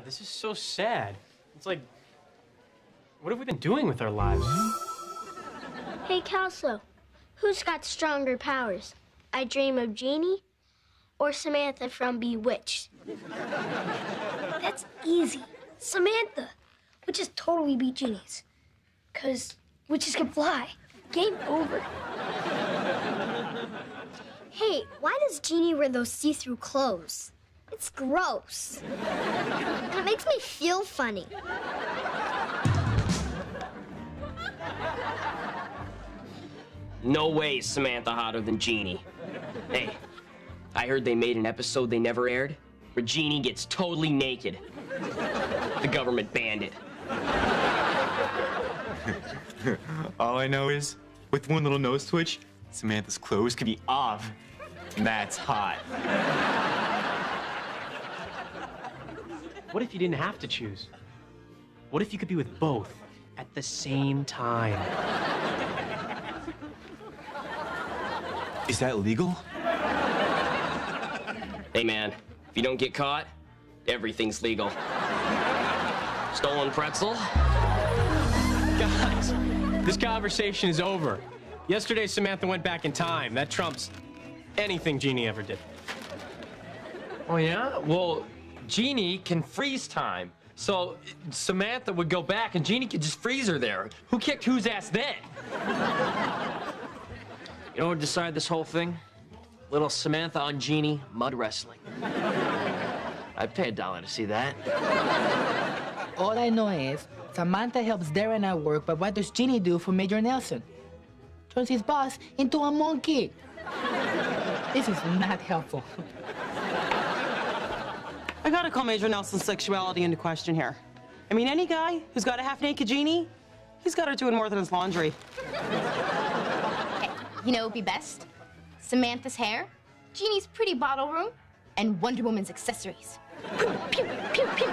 God, this is so sad. It's like, what have we been doing with our lives? Hey, Kelso, who's got stronger powers? I Dream of Jeannie or Samantha from Bewitched? That's easy. Samantha. Witches totally beat Jeannie's. Because witches can fly. Game over. Hey, why does Jeannie wear those see through clothes? It's gross. and it makes me feel funny. No way Samantha hotter than Jeannie. Hey, I heard they made an episode they never aired where Jeannie gets totally naked. The government banned it. All I know is, with one little nose twitch, Samantha's clothes could be off. And that's hot. What if you didn't have to choose? What if you could be with both at the same time? Is that legal? Hey man, if you don't get caught, everything's legal. Stolen pretzel? Guys, this conversation is over. Yesterday, Samantha went back in time. That trumps anything Jeannie ever did. Oh, yeah? Well, Jeannie can freeze time. So Samantha would go back and Jeannie could just freeze her there. Who kicked whose ass then? You know what decided this whole thing? Little Samantha on Jeannie mud wrestling. I'd pay a dollar to see that. All I know is Samantha helps Darrin at work, but what does Jeannie do for Major Nelson? Turns his boss into a monkey. This is not helpful. I gotta call Major Nelson's sexuality into question here. I mean, any guy who's got a half-naked genie, he's got her doing more than his laundry. You know what would be best? Samantha's hair, Jeannie's pretty bottle room, and Wonder Woman's accessories. Pew, pew, pew, pew.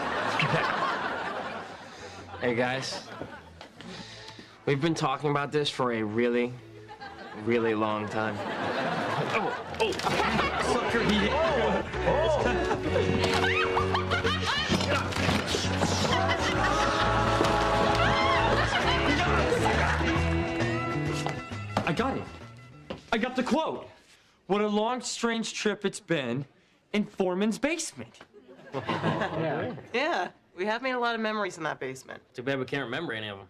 Hey guys, we've been talking about this for a really, really long time. Oh, oh, sucker, he. I got it. I got the quote. What a long, strange trip it's been in Forman's basement. yeah. Yeah, we have made a lot of memories in that basement. Too bad we can't remember any of them.